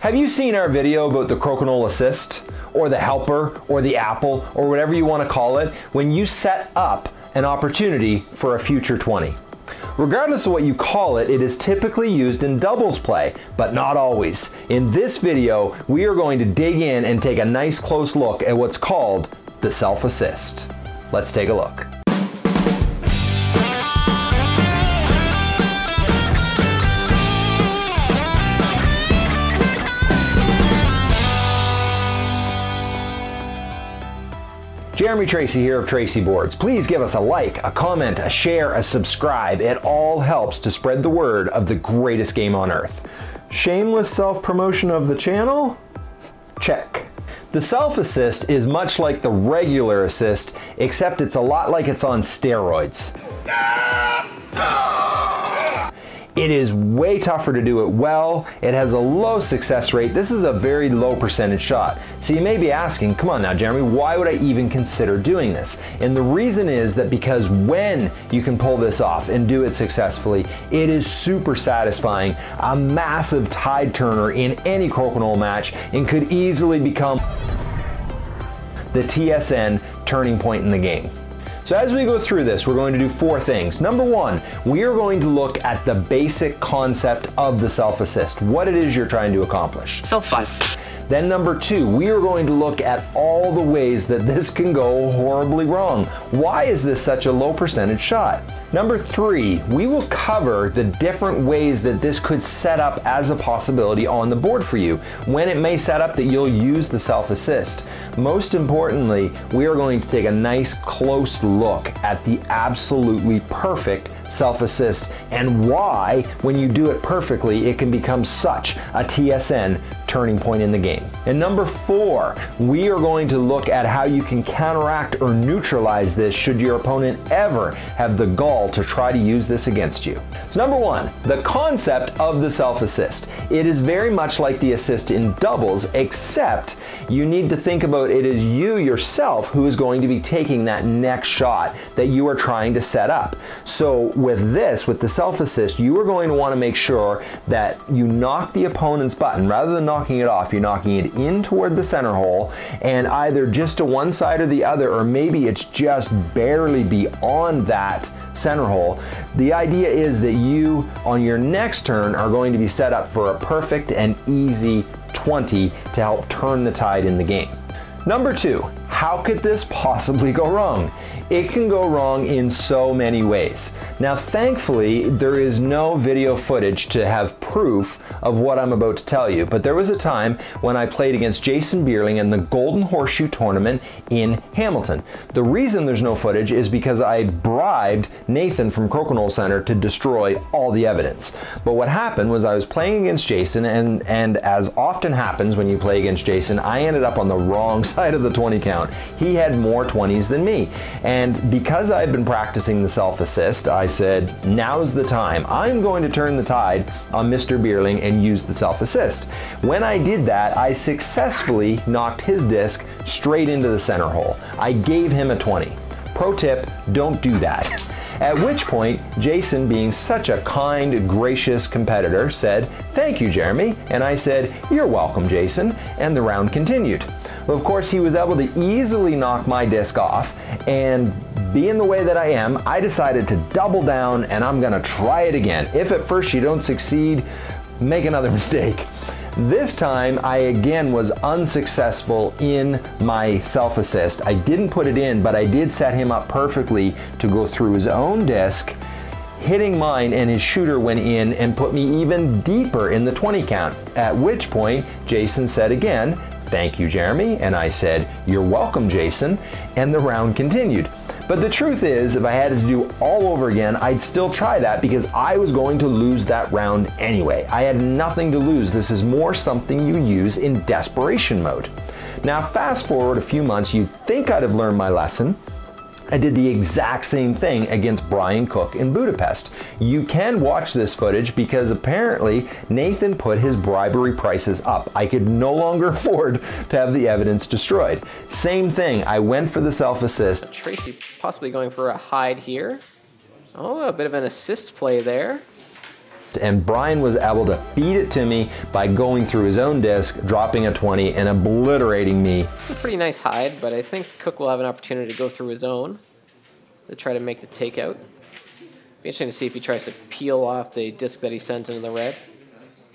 Have you seen our video about the Crokinole Assist, or the helper, or the apple, or whatever you want to call it, when you set up an opportunity for a future 20? Regardless of what you call it, it is typically used in doubles play, but not always. In this video, we are going to dig in and take a nice close look at what's called the self-assist. Let's take a look. Jeremy Tracey here of Tracey Boards. Please give us a like, a comment, a share, a subscribe. It all helps to spread the word of the greatest game on earth. Shameless self promotion of the channel? Check. The self assist is much like the regular assist, except it's a lot like it's on steroids. It is way tougher to do it well. It has a low success rate. This is a very low percentage shot. So you may be asking, come on now, Jeremy, why would I even consider doing this? And the reason is that because when you can pull this off and do it successfully, it is super satisfying, a massive tide turner in any crokinole match, and could easily become the TSN turning point in the game. So as we go through this, we're going to do four things. Number one, we are going to look at the basic concept of the self-assist, what it is you're trying to accomplish. Self-fun. Then number two, we are going to look at all the ways that this can go horribly wrong. Why is this such a low percentage shot? Number three, we will cover the different ways that this could set up as a possibility on the board for you, when it may set up that you'll use the self-assist. Most importantly, we are going to take a nice close look at the absolutely perfect self-assist and why, when you do it perfectly, it can become such a TSN turning point in the game. And number four, we are going to look at how you can counteract or neutralize this should your opponent ever have the gall to try to use this against you. So number one, the concept of the self-assist. It is very much like the assist in doubles, except you need to think about it is you yourself who is going to be taking that next shot that you are trying to set up. So with this, with the self-assist, you are going to want to make sure that you knock the opponent's button. Rather than knocking it off, you're knocking it in toward the center hole and either just to one side or the other, or maybe it's just barely beyond that center hole. The idea is that you, on your next turn, are going to be set up for a perfect and easy 20 to help turn the tide in the game. Number two, how could this possibly go wrong? It can go wrong in so many ways. Now, thankfully, there is no video footage to have proof of what I'm about to tell you, but there was a time when I played against Jason Beierling in the Golden Horseshoe Tournament in Hamilton. The reason there's no footage is because I bribed Nathan from Crokinole Center to destroy all the evidence. But what happened was I was playing against Jason, and, and as often happens when you play against Jason, I ended up on the wrong side of the 20 count. He had more 20s than me. And because I've been practicing the self assist, I said, now's the time. I'm going to turn the tide on Mr. Beierling and use the self assist. When I did that, I successfully knocked his disc straight into the center hole. I gave him a 20. Pro tip don't do that. At which point, Jason, being such a kind, gracious competitor, said, Thank you, Jeremy. And I said, You're welcome, Jason. And the round continued. But of course, he was able to easily knock my disc off, and being the way that I am, I decided to double down and I'm gonna try it again. If at first you don't succeed, make another mistake. This time, I again was unsuccessful in my self assist. I didn't put it in, but I did set him up perfectly to go through his own disc, hitting mine, and his shooter went in and put me even deeper in the 20 count. At which point, Jason said again, Thank you, Jeremy. And I said, You're welcome, Jason. And the round continued. But the truth is, if I had to do all over again, I'd still try that because I was going to lose that round anyway. I had nothing to lose. This is more something you use in desperation mode. Now, fast forward a few months, you'd think I'd have learned my lesson. I did the exact same thing against Brian Cook in Budapest. You can watch this footage because apparently Nathan put his bribery prices up. I could no longer afford to have the evidence destroyed. Same thing, I went for the self assist. Tracey possibly going for a hide here. Oh, a bit of an assist play there. And Brian was able to feed it to me by going through his own disc, dropping a 20, and obliterating me. It's a pretty nice hide, but I think Cook will have an opportunity to go through his own to try to make the takeout. Be interesting to see if he tries to peel off the disc that he sends into the red.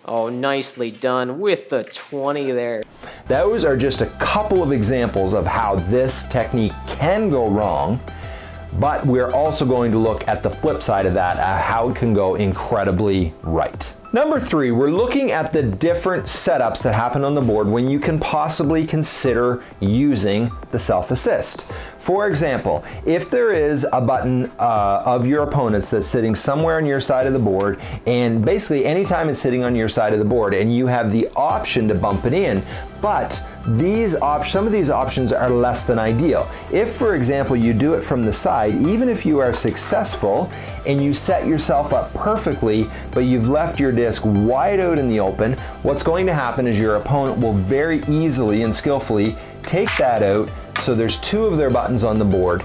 Oh, nicely done with the 20 there. Those are just a couple of examples of how this technique can go wrong, but we're also going to look at the flip side of that, uh, how it can go incredibly right. Number three, we're looking at the different setups that happen on the board when you can possibly consider using the self-assist. For example, if there is a button uh, of your opponent's that's sitting somewhere on your side of the board, and basically anytime it's sitting on your side of the board and you have the option to bump it in, but these op- some of these options are less than ideal. If, for example, you do it from the side, even if you are successful and you set yourself up perfectly, but you've left your disc wide out in the open, what's going to happen is your opponent will very easily and skillfully take that out. So there's two of their buttons on the board.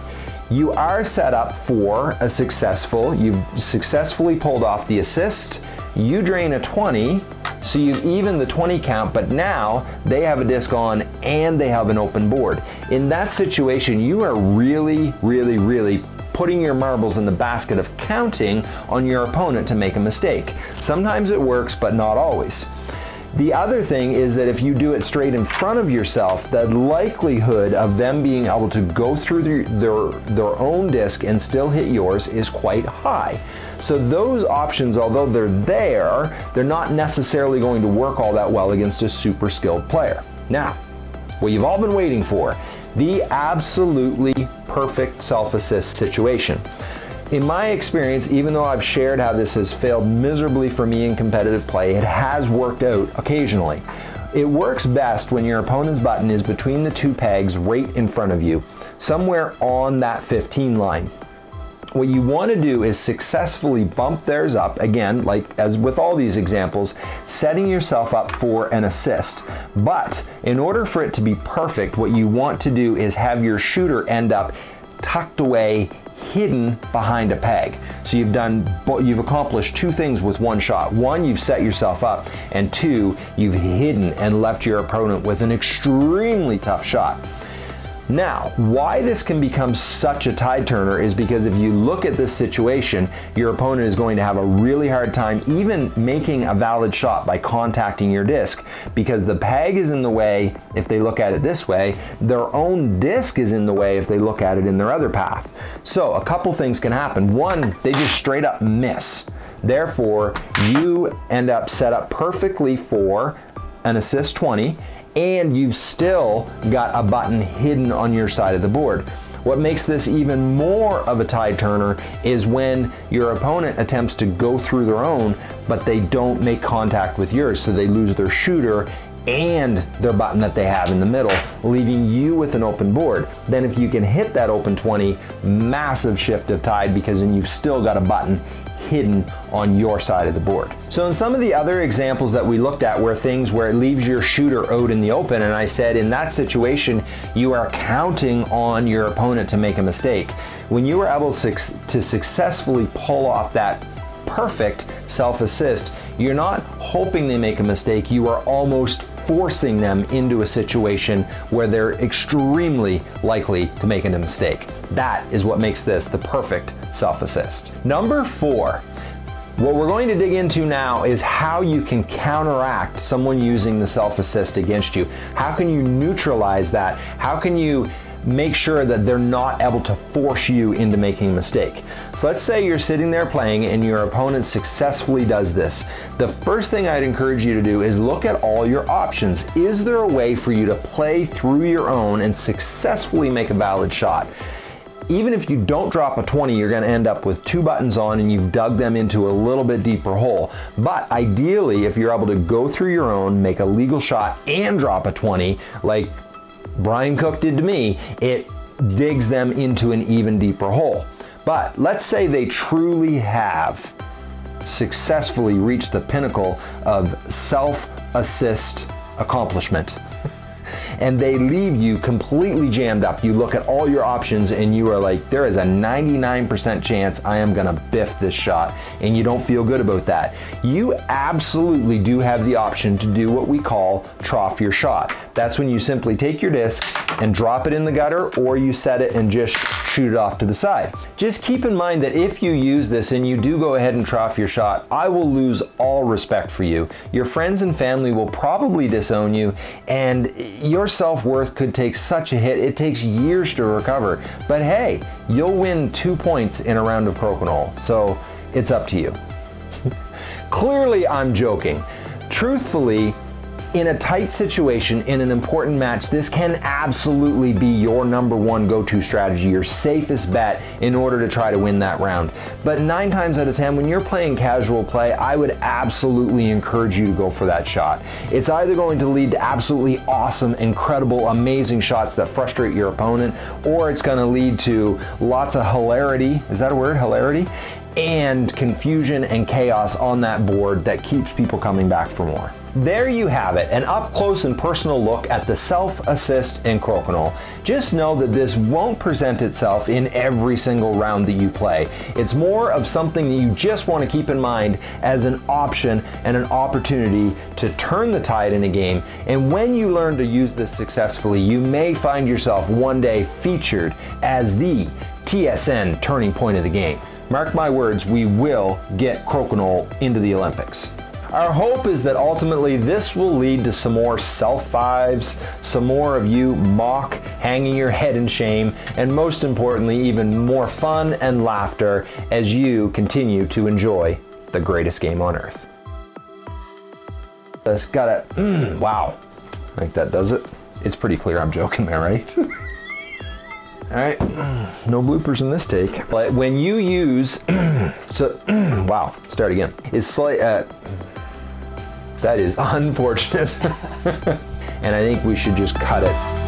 You are set up for a successful, you've successfully pulled off the assist, you drain a 20, so you've evened the 20 count, but now they have a disc on and they have an open board. In that situation, you are really, really, really putting your marbles in the basket of counting on your opponent to make a mistake. Sometimes it works, but not always. The other thing is that if you do it straight in front of yourself, the likelihood of them being able to go through their, their, their, own disc and still hit yours is quite high. So those options, although they're there, they're not necessarily going to work all that well against a super skilled player. Now, what you've all been waiting for, the absolutely perfect self-assist situation. In my experience, even though I've shared how this has failed miserably for me in competitive play, it has worked out occasionally. It works best when your opponent's button is between the two pegs right in front of you, somewhere on that 15 line. What you want to do is successfully bump theirs up, again, like as with all these examples, setting yourself up for an assist. But in order for it to be perfect, what you want to do is have your shooter end up tucked away hidden behind a peg. So you've done, you've accomplished two things with one shot. One, you've set yourself up, and two, you've hidden and left your opponent with an extremely tough shot. Now, why this can become such a tide turner is because if you look at this situation, your opponent is going to have a really hard time even making a valid shot by contacting your disc because the peg is in the way if they look at it this way, their own disc is in the way if they look at it in their other path. So, a couple things can happen. One, they just straight up miss. Therefore, you end up set up perfectly for an assist 20 and you've still got a button hidden on your side of the board. What makes this even more of a tide turner is when your opponent attempts to go through their own, but they don't make contact with yours, so they lose their shooter and their button that they have in the middle, leaving you with an open board. Then if you can hit that open 20, massive shift of tide because then you've still got a button hidden on your side of the board. So in some of the other examples that we looked at were things where it leaves your shooter out in the open and I said in that situation you are counting on your opponent to make a mistake. When you are able to successfully pull off that perfect self-assist, you're not hoping they make a mistake, you are almost forcing them into a situation where they're extremely likely to make a mistake. That is what makes this the perfect self assist. Number four, what we're going to dig into now is how you can counteract someone using the self assist against you. How can you neutralize that? How can you make sure that they're not able to force you into making a mistake. So let's say you're sitting there playing and your opponent successfully does this. The first thing I'd encourage you to do is look at all your options. Is there a way for you to play through your own and successfully make a valid shot? even if you don't drop a 20, you're going to end up with two buttons on and you've dug them into a little bit deeper hole. But ideally, if you're able to go through your own, make a legal shot, and drop a 20, like Brian Cook did to me, it digs them into an even deeper hole. But let's say they truly have successfully reached the pinnacle of self assist accomplishment and they leave you completely jammed up. You look at all your options and you are like, there is a 99% chance I am gonna biff this shot, and you don't feel good about that. You absolutely do have the option to do what we call trough your shot. That's when you simply take your disc and drop it in the gutter, or you set it and just shoot it off to the side. Just keep in mind that if you use this and you do go ahead and trough your shot, I will lose all respect for you. Your friends and family will probably disown you, and your self worth could take such a hit. It takes years to recover. But hey, you'll win two points in a round of crokinole, so it's up to you. Clearly, I'm joking. Truthfully, in a tight situation, in an important match, this can absolutely be your number one go to strategy, your safest bet in order to try to win that round. But nine times out of 10, when you're playing casual play, I would absolutely encourage you to go for that shot. It's either going to lead to absolutely awesome, incredible, amazing shots that frustrate your opponent, or it's going to lead to lots of hilarity. Is that a word? Hilarity? and confusion and chaos on that board that keeps people coming back for more. There you have it, an up close and personal look at the self assist in Crokinole. Just know that this won't present itself in every single round that you play. It's more of something that you just want to keep in mind as an option and an opportunity to turn the tide in a game. And when you learn to use this successfully, you may find yourself one day featured as the TSN turning point of the game. Mark my words, we will get Crokinole into the Olympics. Our hope is that ultimately this will lead to some more self fives, some more of you mock hanging your head in shame, and most importantly, even more fun and laughter as you continue to enjoy the greatest game on earth. That's got a, mm, wow. I think that does it. It's pretty clear I'm joking there, right? All right, no bloopers in this take. But when you use, so, wow, start again. Is slight, uh, that is unfortunate. and I think we should just cut it.